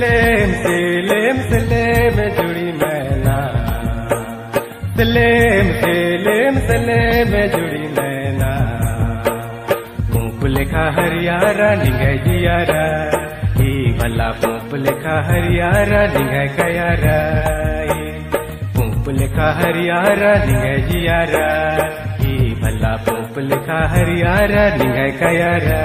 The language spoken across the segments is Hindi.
सलेम सलेम सलेम जुड़ी मैना। सलेम सलेम सलेम जुड़ी मैना। पंप लेखा हरियारा निंगे जियारा ई भला पंप लेखा हरियारा निंगे कयारा पंप लेखा हरियारा निंगे जियारा ई भला पंप लेखा हरियारा निंगे कयारा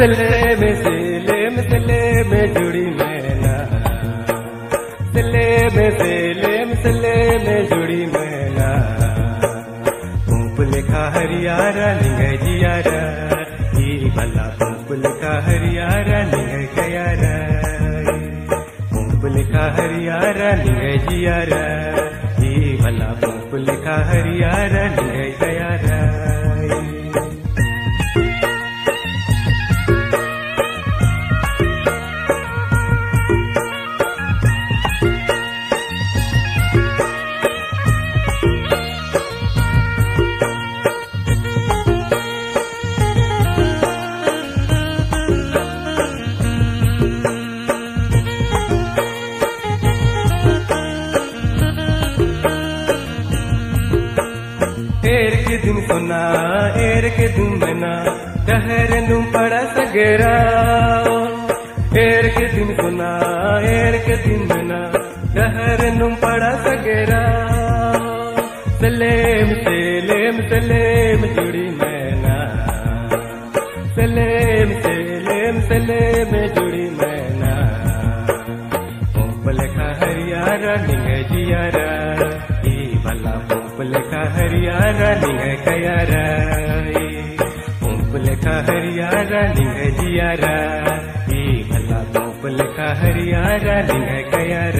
सलेम सलेम सलेम जुड़ी मैना। सलेम सलेम सलेम जुड़ी मैना। पंप लिखा हरियारा, निगे जियारा। ई भला पंप लिखा हरियारा, निगे कयारा। पंप लिखा हरियारा, निगे जियारा। ई भला पंप लिखा हरियारा, निगे दिन सोना, एर के दिन मना कहर नू पड़ा सगरा एर के दिन सोना, एर के दिन मना हरियारा निगे कयारा ई पंप लेखा हरियारा निगे जियारा। ई भला पंप लेखा हरियारा निगे कयारा। ई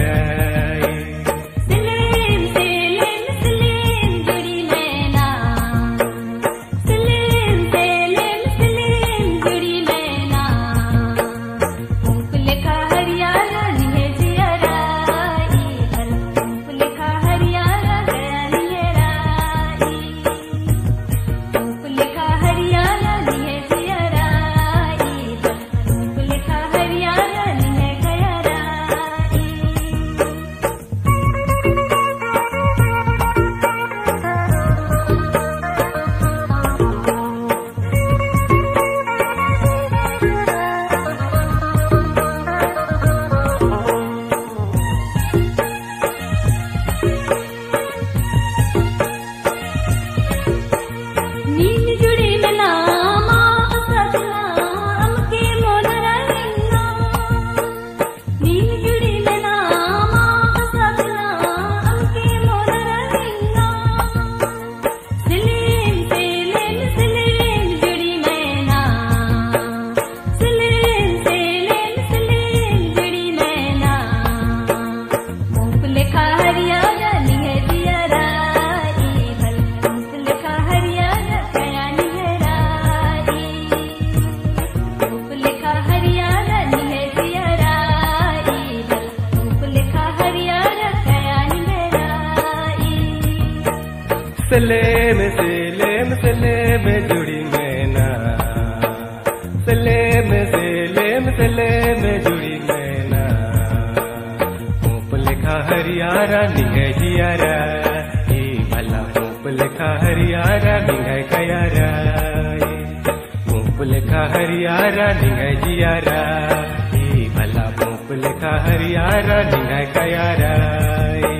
सलेम सलेम सलेम जुड़ी मैना। सलेम सलेम सलेम जुड़ी मैना। ऊप लिखा हरियारा निगह जियारा भला ऊप लिखा हरियारा निगह कयारा। ऊप लिखा हरियारा निगह जियारा। ये भला ऊप लिखा हरियारा निगह कयारा।